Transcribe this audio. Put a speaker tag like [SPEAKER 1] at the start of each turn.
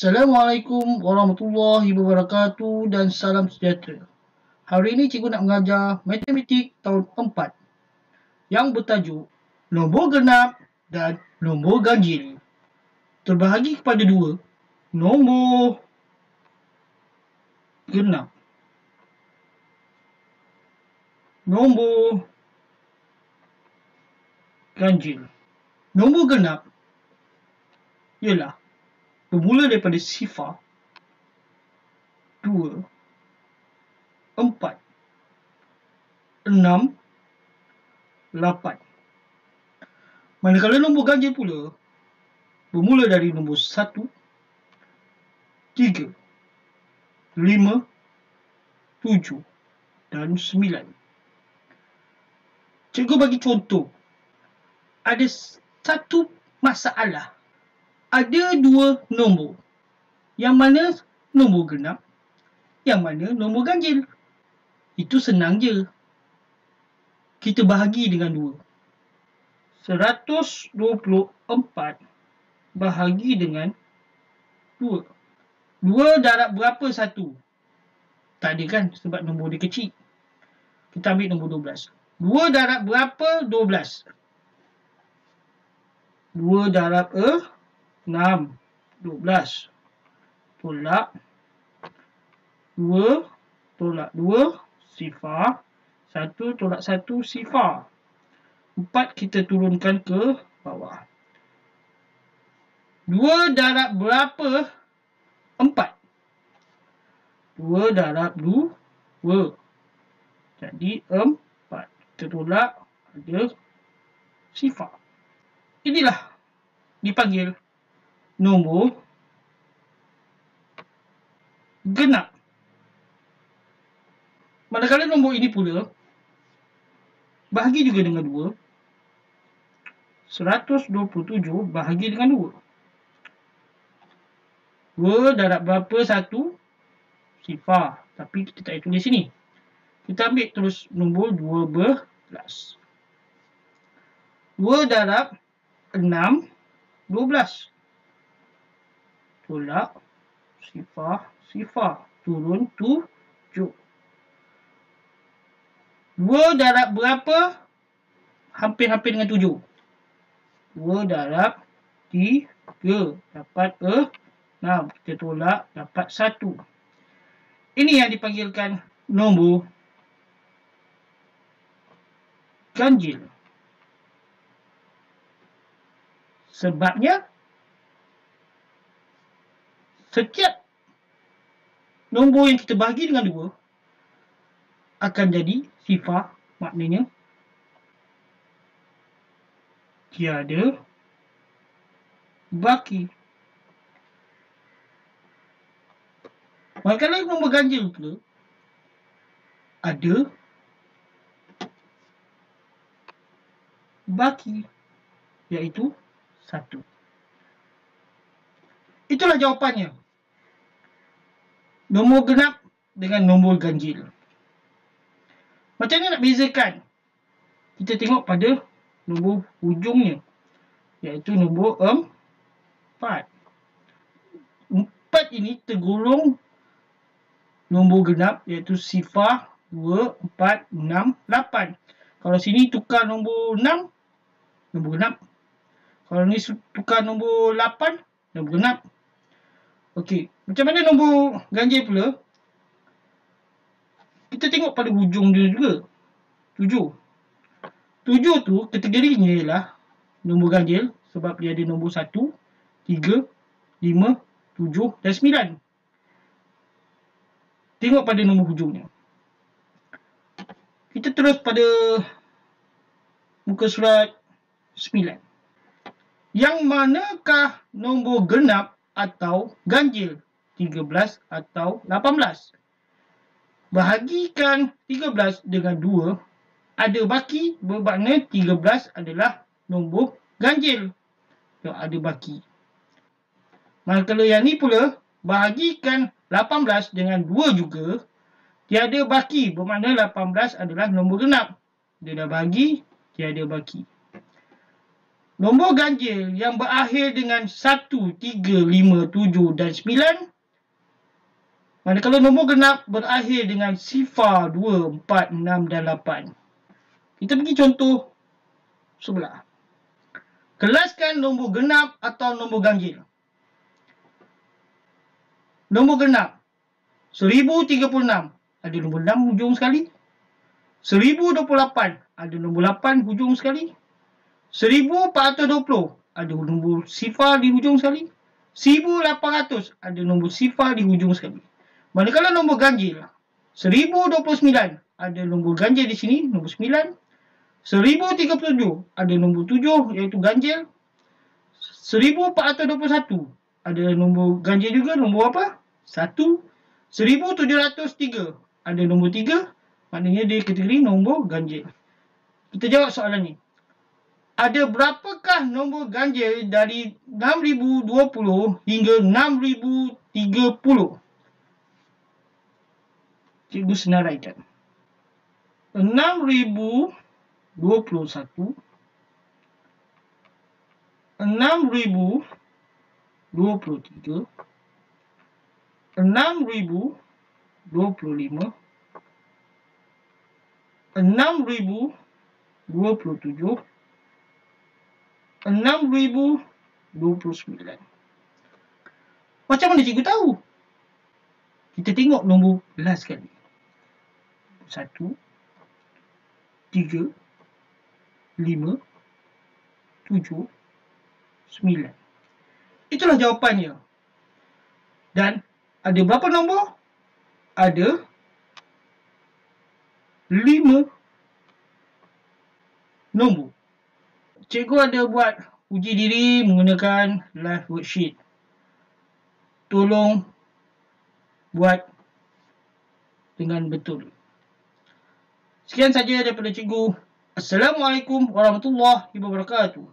[SPEAKER 1] Assalamualaikum warahmatullahi wabarakatuh dan salam sejahtera. Hari ini cikgu nak mengajar matematik tahun 4 yang bertajuk nombor genap dan nombor ganjil. Terbahagi kepada dua, nombor genap. Nombor ganjil. Nombor genap ialah bermula daripada sifar 2 4 6 8 manakala nombor ganjil pula bermula dari nombor 1 3 5 7 dan 9 cikgu bagi contoh. Ada satu masalah ada dua nombor. Yang mana nombor genap, yang mana nombor ganjil. Itu senang je. Kita bahagi dengan dua. 124 bahagi dengan dua. Dua darab berapa satu? Tak ada kan sebab nombor dia kecil. Kita ambil nombor 12. Dua darab berapa? 12. Dua darab eh? 6, 12. Tolak 2, tolak 2, sifar. 1 tolak 1, sifar. 4 kita turunkan ke bawah. 2 darab berapa? 4. 2 darab 2. Jadi 4. Kita tolak ada sifar. Inilah dipanggil nombor genap. Manakala nombor ini pula bahagi juga dengan 2. 127 bahagi dengan 2. 2 darab berapa? 1. Sifar. Tapi kita tak tulis sini. Kita ambil terus nombor 12. 2 darab 6. 12 tolak sifar sifar turun tujuh. Dua darab berapa? Hampir-hampir dengan tujuh. Dua darab tiga. Dapat e. Nah, kita tolak dapat satu. Ini yang dipanggilkan nombor ganjil. Sebabnya setiap nombor yang kita bahagi dengan dua akan jadi sifar maknanya tiada baki. Manakala nombor ganjil pula ada baki iaitu satu. Itulah jawapannya. Nombor genap dengan nombor ganjil. Macam mana nak bezakan? Kita tengok pada nombor hujungnya. Iaitu nombor 4. 4 ini tergolong nombor genap iaitu sifar 2, 4, 6, 8. Kalau sini tukar nombor 6, nombor genap. Kalau ni tukar nombor 8, nombor genap. Okey, macam mana nombor ganjil pula? Kita tengok pada hujung dia juga. Tujuh. Tujuh tu kategorinya ialah nombor ganjil sebab dia ada nombor satu, tiga, lima, tujuh dan sembilan. Tengok pada nombor hujungnya. Kita terus pada muka surat sembilan. Yang manakah nombor genap atau ganjil 13 atau 18. Bahagikan 13 dengan 2 ada baki bermakna 13 adalah nombor ganjil yang ada baki. Manakala yang ni pula bahagikan 18 dengan 2 juga tiada baki bermakna 18 adalah nombor genap. Dia dah bagi tiada baki. Nombor ganjil yang berakhir dengan 1, 3, 5, 7 dan 9. Manakala nombor genap berakhir dengan sifar 2, 4, 6 dan 8. Kita pergi contoh sebelah. Kelaskan nombor genap atau nombor ganjil. Nombor genap. 1036. Ada nombor 6 hujung sekali. 1028. Ada nombor 8 hujung sekali. 1420. Ada nombor sifar di hujung sekali. 1800. Ada nombor sifar di hujung sekali. Manakala nombor ganjil. 1029. Ada nombor ganjil di sini. Nombor 9. 1037 ada nombor 7 iaitu ganjil. 1421 ada nombor ganjil juga nombor apa? 1. 1703 ada nombor 3 maknanya dia kategori nombor ganjil. Kita jawab soalan ni. Ada berapakah nombor ganjil dari 6020 hingga 6030? Cikgu senaraikan. 6000 dua puluh satu enam ribu dua puluh tiga enam ribu dua puluh lima enam ribu dua puluh tujuh enam ribu dua puluh sembilan macam mana cikgu tahu kita tengok nombor last sekali satu tiga lima, tujuh, sembilan. Itulah jawapannya. Dan ada berapa nombor? Ada lima nombor. Cikgu ada buat uji diri menggunakan live worksheet. Tolong buat dengan betul. Sekian saja daripada cikgu. Assalamualaikum warahmatullahi wabarakatuh.